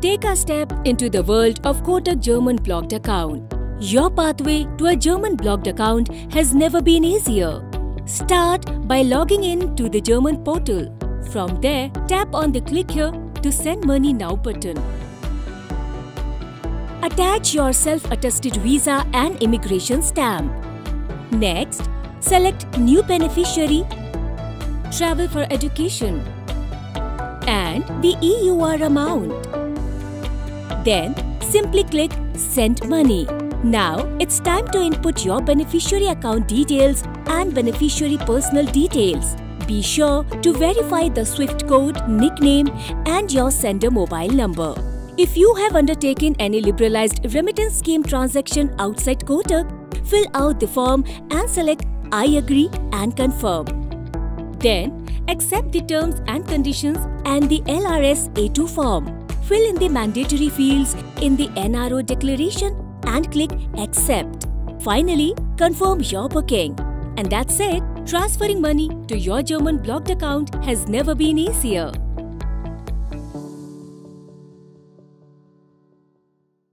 Take a step into the world of Kotak German blocked account. Your pathway to a German blocked account has never been easier. Start by logging in to the German portal. From there, tap on the click here to send money now button. Attach your self-attested visa and immigration stamp. Next, select new beneficiary, travel for education and the EUR amount. Then simply click send money. Now it's time to input your beneficiary account details and beneficiary personal details. Be sure to verify the SWIFT code, nickname and your sender mobile number. If you have undertaken any liberalized remittance scheme transaction outside Kotak, fill out the form and select I agree and confirm. Then, accept the terms and conditions and the LRS A2 form. Fill in the mandatory fields in the NRO declaration and click accept. Finally, confirm your booking. And that's it. Transferring money to your German blocked account has never been easier.